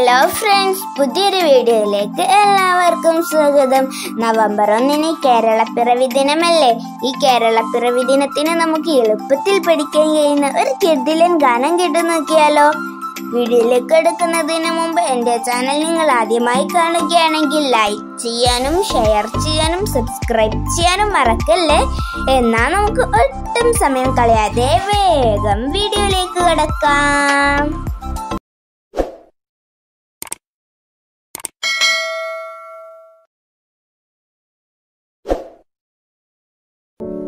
Hello friends പുതിയൊരു വീഡിയോയിലേക്ക് എല്ലാവർക്കും സ്വാഗതം. നവംബർ ഒന്നിന് കേരളപ്പിറവി ദിനമല്ലേ? ഈ കേരളപ്പിറവി ദിനത്തിന് നമുക്ക് എളുപ്പത്തിൽ പഠിക്കാൻ കഴിയുന്ന ഒരു കിഡിലൻ ഗാനം കേട്ടു നോക്കിയാലോ? വീഡിയോയിലേക്ക് എടുക്കുന്നതിന് മുമ്പ് എന്റെ ചാനൽ നിങ്ങൾ ആദ്യമായി കാണുകയാണെങ്കിൽ ലൈക്ക് ചെയ്യാനും ഷെയർ ചെയ്യാനും സബ്സ്ക്രൈബ് ചെയ്യാനും മറക്കല്ലേ? എന്നാൽ നമുക്ക് ഒട്ടും സമയം കളയാതെ വേഗം വീഡിയോയിലേക്ക് കിടക്കാം.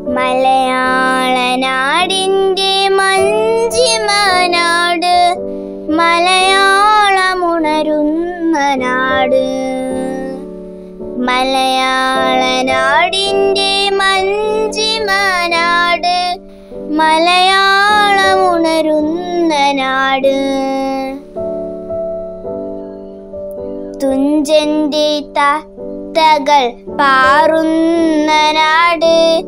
മലയാളനാടിന്റെ മഞ്ചിമനാട് മലയാളമുണരുന്ന നാട്. മലയാളനാടിന്റെ മഞ്ചിമനാട് മലയാളമുണരുന്ന നാട്. തുഞ്ചന്റെ തത്തകൾ പാറുന്ന നാട്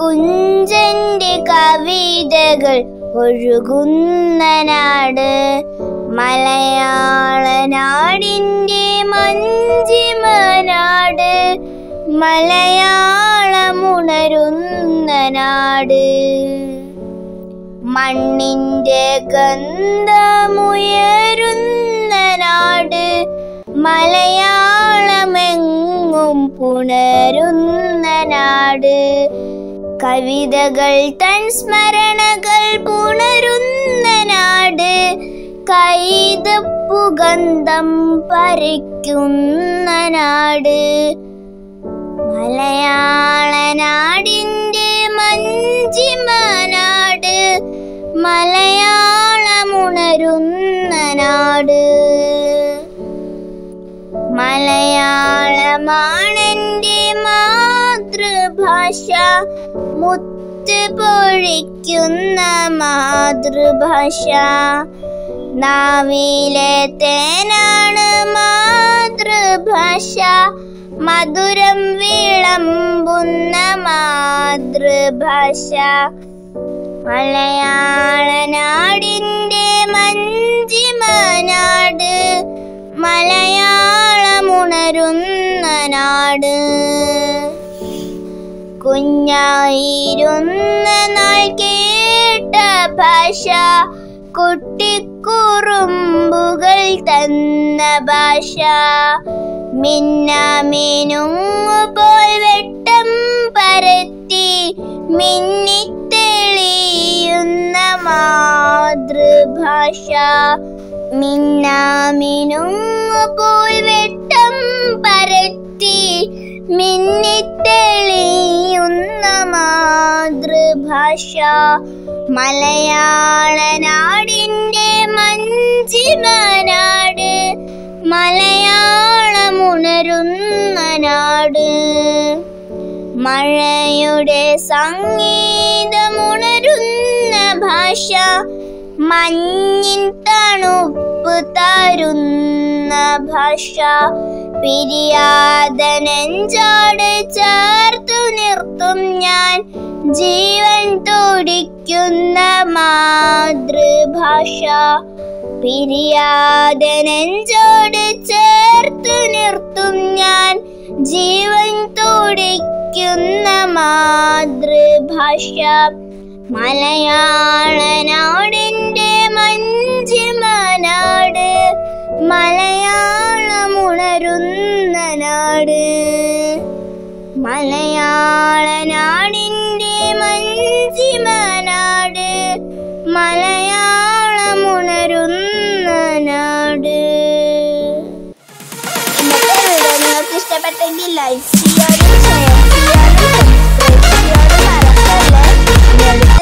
കുഞ്ചന്റെ കവിതകൾ ഒഴുകുന്ന നാട് മലയാള നാടിന്റെ മഞ്ചിമ നാട് മലയാളമുണരുന്ന നാട്. മണ്ണിന്റെ ഗന്ധമുയരുന്ന നാട്. മലയാളമെങ്ങും പുണരുന്ന നാട്. കവിതകൾ തൻ സ്മരണകൾ പുണരുന്ന നാട് കൈതപ്പുഗന്ധം പറിക്കുന്ന നാട്. മലയാളനാടിന്റെ മഞ്ചിമ നാട് മലയാളമുണരുന്ന നാട്. മലയാളമാണെന്റെ മാതൃഭാഷ മുത്തുപൊഴിക്കുന്ന മാതൃഭാഷ. നാവിലെ തേനാണ് മാതൃഭാഷ. മധുരം വിളമ്പുന്ന മാതൃഭാഷ. മലയാള നാടിന്റെ മഞ്ചിമ മലയാളമുണരുന്ന നാട്. കുഞ്ഞായിരുന്ന നാൾ കേട്ട ഭാഷ കുട്ടിക്കുറുമ്പുകൾ തന്ന ഭാഷ. മിന്നാമിനുങ്ങുപോൽ വെട്ടം പരത്തി മിന്നിത്തെളിയുന്ന മാതൃഭാഷ. മിന്നാമിനുങ്ങുപോൽ വെട്ടം പരത്തി മിന്നിത്തെളിയുന്ന മാതൃഭാഷ മലയാള നാടിന്റെ മഞ്ചിമ നാട് മലയാളമുണരുന്ന നാട്. മഴയുടെ സംഗീതമുണരുന്ന ഭാഷ മഞ്ഞിൻ തണുപ്പ് തരുന്ന ഭാഷ പിരിയാതെ നെഞ്ചോട് ചേർത്തു നിർത്തും ഞാൻ. ജീവൻ തുടിക്കുന്ന മാതൃഭാഷ. പിരിയാതെ നെഞ്ചോട് ചേർത്തു നിർത്തും ഞാൻ. ജീവൻ തുടിക്കുന്ന മാതൃഭാഷ. മലയാളനാടിന്റെ മഞ്ചിമ നാട് മലയാള നാടിന്റെ മഞ്ചിമ മലയാളമുണരുന്ന നാട്. ഇഷ്ടപ്പെട്ടെങ്കിൽ ലൈക്ക് ചെയ്യാനും ഷെയർ ചെയ്യാനും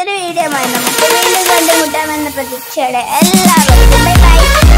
വീഡിയോ നമുക്ക് വീണ്ടും കണ്ടുമുട്ടാമെന്ന ബൈ എല്ലാവരും